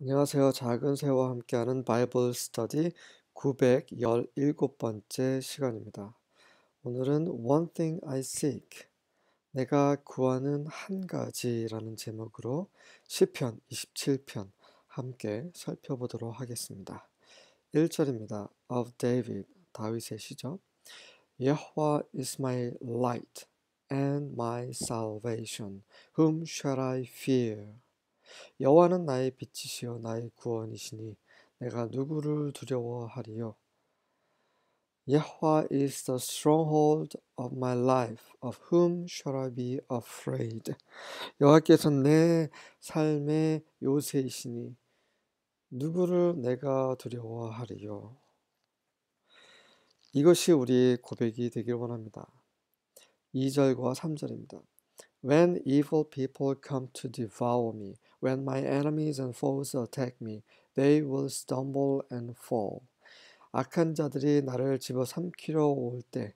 안녕하세요. 작은 새와 함께하는 바이블 스터디 917번째 시간입니다. 오늘은 One Thing I Seek, 내가 구하는 한 가지라는 제목으로 시편 27편 함께 살펴보도록 하겠습니다. 1절입니다. of David, 다윗의 시죠. 여호와 is my light and my salvation. Whom shall I fear? 여호와는 나의 빛이시요 나의 구원이시니 내가 누구를 두려워하리요 여호와 is the stronghold of my life of whom shall I be afraid 여호와께서 내 삶의 요새이시니 누구를 내가 두려워하리요 이것이 우리의 고백이 되길 원합니다. 2절과 3절입니다. When evil people come to devour me, when my enemies and foes attack me, they will stumble and fall. 악한 자들이 나를 집어삼키려 올 때,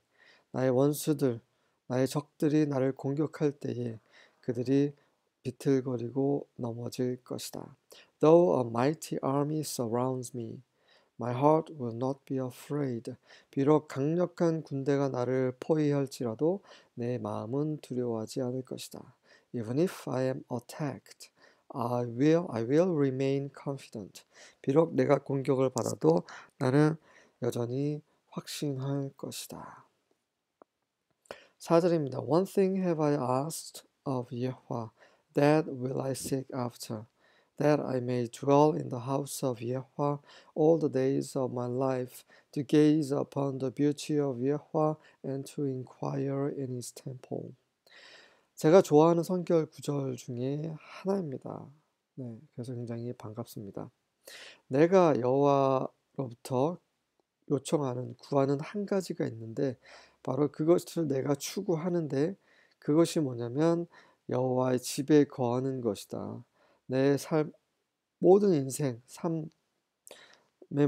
나의 원수들, 나의 적들이 나를 공격할 때에 그들이 비틀거리고 넘어질 것이다. Though a mighty army surrounds me, My heart will not be afraid. 비록 강력한 군대가 나를 포위할지라도 내 마음은 두려워하지 않을 것이다. Even if I am attacked, I will, I will remain confident. 비록 내가 공격을 받아도 나는 여전히 확신할 것이다. 4절입니다. One thing have I asked of Yahweh, that will I seek after. that I may dwell in the house of Yahweh all the days of my life, to gaze upon the beauty of Yahweh and to inquire in his temple. 제가 좋아하는 성결 구절 중에 하나입니다. 네, 그래서 굉장히 반갑습니다. 내가 여호와로부터 요청하는 구하는 한 가지가 있는데 바로 그것을 내가 추구하는데 그것이 뭐냐면 여호와의 집에 거하는 것이다. 내 삶, 모든 인생, 삶의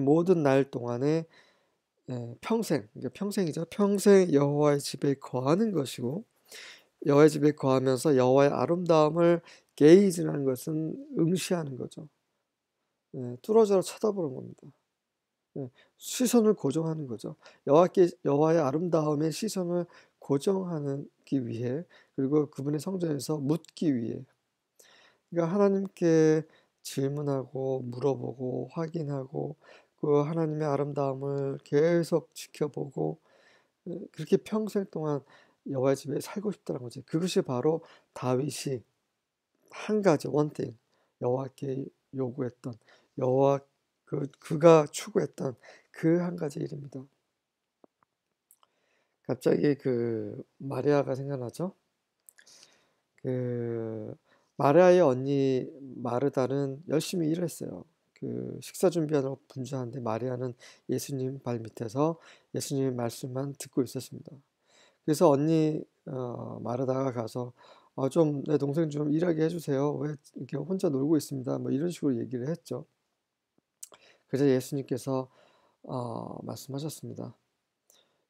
모든 날 동안에 예, 평생, 평생이죠. 평생 여호와의 집에 거하는 것이고 여호와의 집에 거하면서 여호와의 아름다움을 게이즈라는 것은 응시하는 거죠. 예, 뚫어져라 쳐다보는 겁니다. 예, 시선을 고정하는 거죠. 여호와께 여호와의 아름다움에 시선을 고정하기 위해 그리고 그분의 성전에서 묻기 위해 그러니까 하나님께 질문하고 물어보고 확인하고 그 하나님의 아름다움을 계속 지켜보고 그렇게 평생 동안 여호와 집에 살고 싶다는 거지. 그것이 바로 다윗이 한 가지 원띵 여호와께 요구했던 여호와 그 그가 추구했던 그 한 가지 일입니다. 갑자기 그 마리아가 생각나죠? 그 마리아의 언니 마르다는 열심히 일했어요. 그 식사 준비하느라 분주한데 마리아는 예수님 발 밑에서 예수님의 말씀만 듣고 있었습니다. 그래서 언니 어, 마르다가 가서 어, 좀 내 동생 좀 일하게 해주세요. 왜 이렇게 혼자 놀고 있습니다. 뭐 이런 식으로 얘기를 했죠. 그래서 예수님께서 어, 말씀하셨습니다.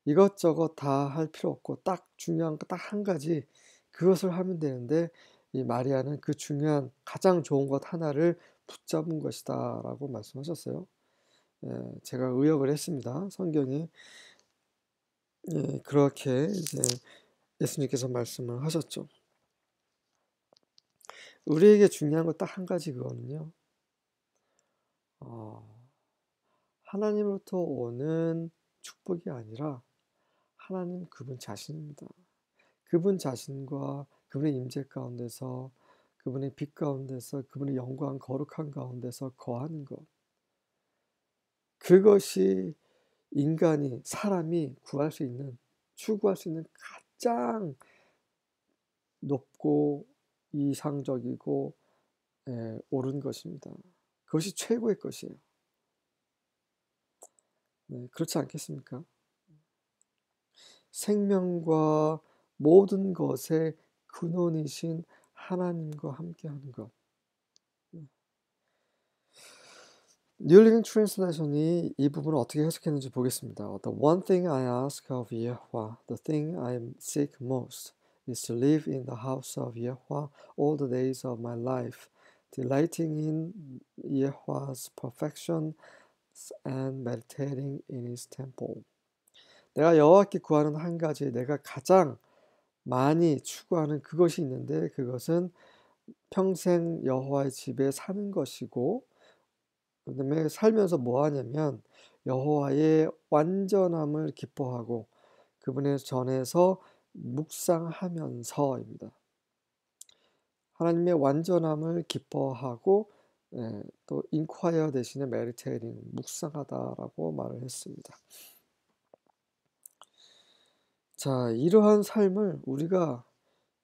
이것저것 다 할 필요 없고 딱 중요한 거딱한 가지 그것을 하면 되는데 이 마리아는 그 중요한 가장 좋은 것 하나를 붙잡은 것이다라고 말씀하셨어요. 예, 제가 의역을 했습니다. 성경이 예, 그렇게 이제 예수님께서 말씀을 하셨죠. 우리에게 중요한 것딱한 가지 그거는요. 어, 하나님으로부터 오는 축복이 아니라 하나님 그분 자신입니다. 그분 자신과 그분의 임재 가운데서 그분의 빛 가운데서 그분의 영광 거룩한 가운데서 거하는 것. 그것이 인간이 사람이 구할 수 있는 추구할 수 있는 가장 높고 이상적이고 예, 옳은 것입니다. 그것이 최고의 것이에요. 네, 그렇지 않겠습니까? 생명과 모든 것의 근원이신 하나님과 함께하는 것. New Living Translation이 이 부분을 어떻게 해석했는지 보겠습니다. The one thing I ask of Yahweh, the thing I seek most, is to live in the house of Yahweh all the days of my life, delighting in Yahweh's perfection and meditating in his temple. 내가 여호와께 구하는 한 가지 내가 가장 많이 추구하는 그것이 있는데 그것은 평생 여호와의 집에 사는 것이고 그다음에 살면서 뭐 하냐면 여호와의 완전함을 기뻐하고 그분의 전에서 묵상하면서입니다. 하나님의 완전함을 기뻐하고 예, 또 inquire 대신에 meditating 묵상하다라고 말을 했습니다. 자, 이러한 삶을 우리가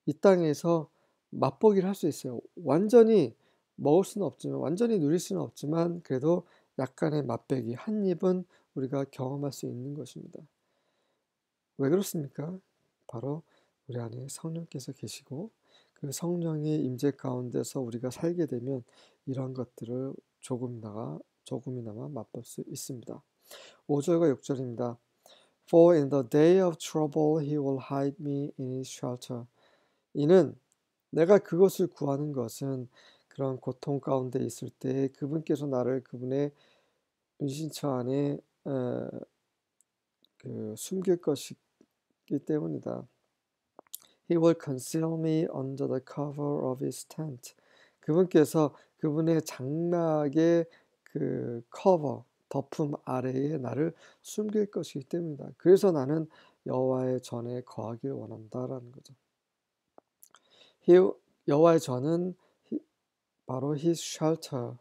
이 땅에서 맛보기를 할 수 있어요. 완전히 먹을 수는 없지만 완전히 누릴 수는 없지만 그래도 약간의 맛배기 한 입은 우리가 경험할 수 있는 것입니다. 왜 그렇습니까? 바로 우리 안에 성령께서 계시고 그 성령의 임재 가운데서 우리가 살게 되면 이러한 것들을 조금이나마 조금이나마 맛볼 수 있습니다. 5절과 6절입니다. For in the day of trouble he will hide me in his shelter. 이는 내가 그것을 구하는 것은 그런 고통 가운데 있을 때 그분께서 나를 그분의 은신처 안에 어, 그 숨길 것이기 때문이다. He will conceal me under the cover of his tent. 그분께서 그분의 장막의 그 커버, 덮음 아래에 나를 숨길 것이기 때문이다. 그래서 나는 여호와의 전에 거하길 원한다라는 거죠. 여호와의 전은 바로 his shelter,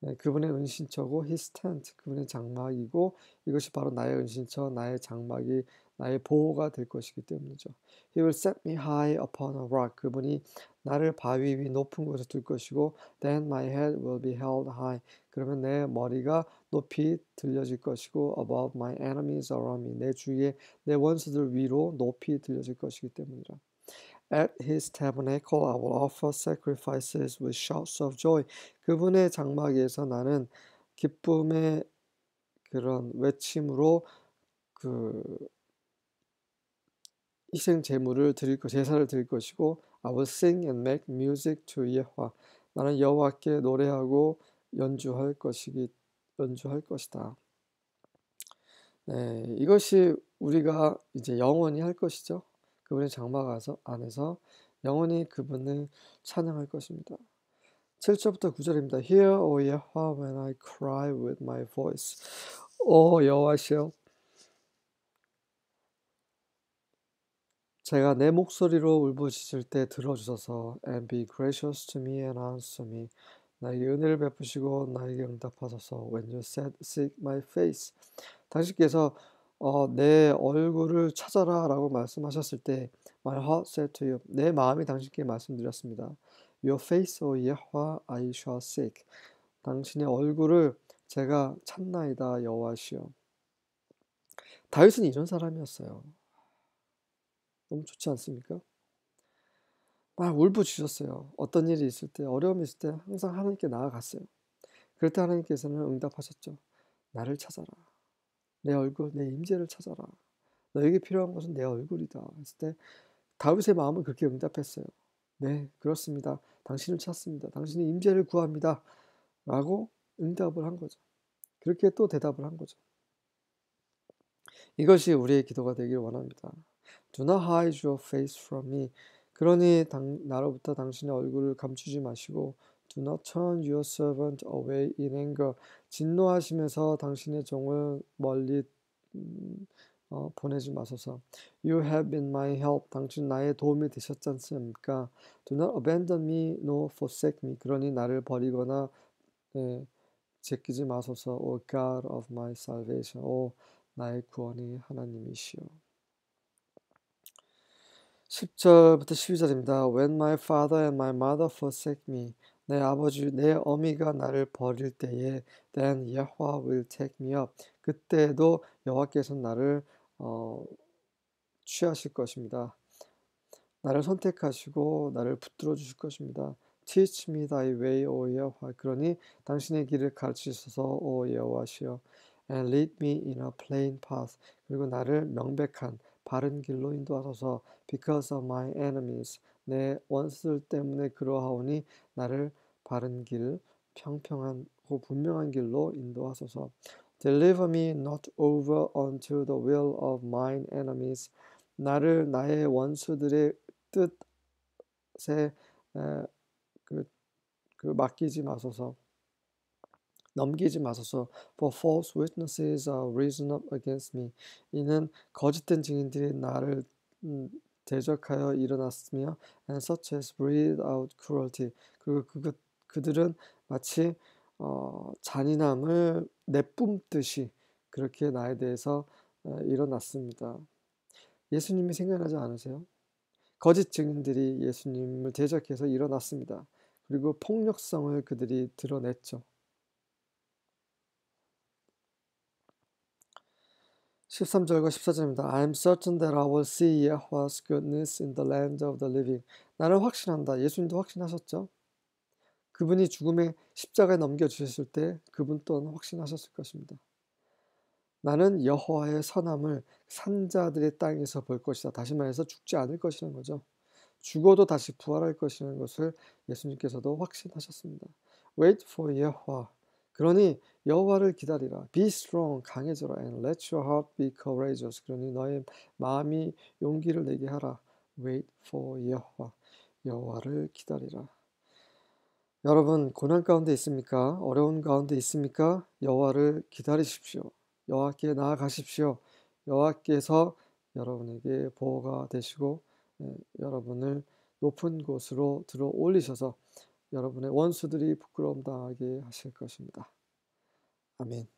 네, 그분의 은신처고 his tent, 그분의 장막이고 이것이 바로 나의 은신처, 나의 장막이 나의 보호가 될 것이기 때문이죠. He will set me high upon a rock. 그분이 나를 바위 위 높은 곳에 둘 것이고 then my head will be held high. 그러면 내 머리가 높이 들려질 것이고 above my enemies around me. 내 주위에 내 원수들 위로 높이 들려질 것이기 때문이라. At his tabernacle I will offer sacrifices with shouts of joy. 그분의 장막에서 나는 기쁨의 그런 외침으로 그 희생 제물을 드릴 것, 제사를 드릴 것이고 I will sing and make music to 여호와. 나는 여호와께 노래하고 연주할 것이기 연주할 것이다. 네, 이것이 우리가 이제 영원히 할 것이죠. 그분의 장막 안에서 영원히 그분을 찬양할 것입니다. 7절부터 9절입니다. Hear, O Yahweh, when I cry with my voice. 오 여호와시여, 제가 내 목소리로 울부짖을 때 들어주소서. And be gracious to me and answer me. 나에게 은혜를 베푸시고 나에게 응답하소서. When you said, seek my face. 당신께서 어, 내 얼굴을 찾아라 라고 말씀하셨을 때 My heart said to you 내 마음이 당신께 말씀드렸습니다. Your face, O Yahweh, I shall seek. 당신의 얼굴을 제가 찾나이다 여호와시여. 다윗은 이런 사람이었어요. 너무 좋지 않습니까? 막 울부짖었어요. 어떤 일이 있을 때, 어려움이 있을 때 항상 하나님께 나아갔어요. 그럴 때 하나님께서는 응답하셨죠. 나를 찾아라. 내 얼굴, 내 임재를 찾아라. 너에게 필요한 것은 내 얼굴이다. 했을 때 다윗의 마음은 그렇게 응답했어요. 네, 그렇습니다. 당신을 찾습니다. 당신의 임재를 구합니다. 라고 응답을 한 거죠. 그렇게 또 대답을 한 거죠. 이것이 우리의 기도가 되길 원합니다. Do not hide your face from me. 그러니 당, 나로부터 당신의 얼굴을 감추지 마시고 Do not turn your servant away in anger. 진노하시면서 당신의 종을 멀리 음, 어, 보내지 마소서. You have been my help. 당신 나의 도움이 되셨지 않습니까? Do not abandon me, nor forsake me. 그러니 나를 버리거나 네, 제끼지 마소서. O God of my salvation. 오 나의 구원이 하나님이시여. 10절부터 12절입니다. When my father and my mother forsake me. 내 아버지, 내 어미가 나를 버릴 때에 then Yahweh will take me up. 그때도 여호와께서 나를 어, 취하실 것입니다. 나를 선택하시고 나를 붙들어 주실 것입니다. Teach me thy way, O 여호와. 그러니 당신의 길을 가르치소서, 오 여호와시여. And lead me in a plain path. 그리고 나를 명백한 바른 길로 인도하소서. Because of my enemies. 내 원수들 때문에 그러하오니 나를 바른 길, 평평한 고 분명한 길로 인도하소서. Deliver me not over unto the will of mine enemies. 나를 나의 원수들의 뜻에 그, 그 맡기지 마소서. 넘기지 마소서. For false witnesses are risen up against me. 이는 거짓된 증인들이 나를 음, 대적하여 일어났으며 and such as breathe out cruelty. 그리고 그 그들은 마치 어, 잔인함을 내뿜듯이 그렇게 나에 대해서 어, 일어났습니다. 예수님이 생각나지 않으세요? 거짓 증인들이 예수님을 대적해서 일어났습니다. 그리고 폭력성을 그들이 드러냈죠. 13절과 14절입니다. I am certain that I will see Yahweh's goodness in the land of the living. 나는 확신한다. 예수님도 확신하셨죠? 그분이 죽음의 십자가에 넘겨주셨을 때 그분 또한 확신하셨을 것입니다. 나는 여호와의 선함을 산자들의 땅에서 볼 것이다. 다시 말해서 죽지 않을 것이라는 거죠. 죽어도 다시 부활할 것이라는 것을 예수님께서도 확신하셨습니다. Wait for Yahweh. 그러니 여호와를 기다리라. Be strong, 강해져라. And let your heart be courageous. 그러니 너의 마음이 용기를 내게 하라. Wait for Yahweh. 여호와를 기다리라. 여러분 고난 가운데 있습니까? 어려운 가운데 있습니까? 여호와를 기다리십시오. 여호와께 나아가십시오. 여호와께서 여러분에게 보호가 되시고 예, 여러분을 높은 곳으로 들어 올리셔서 여러분의 원수들이 부끄러움 당하게 하실 것입니다. 아멘.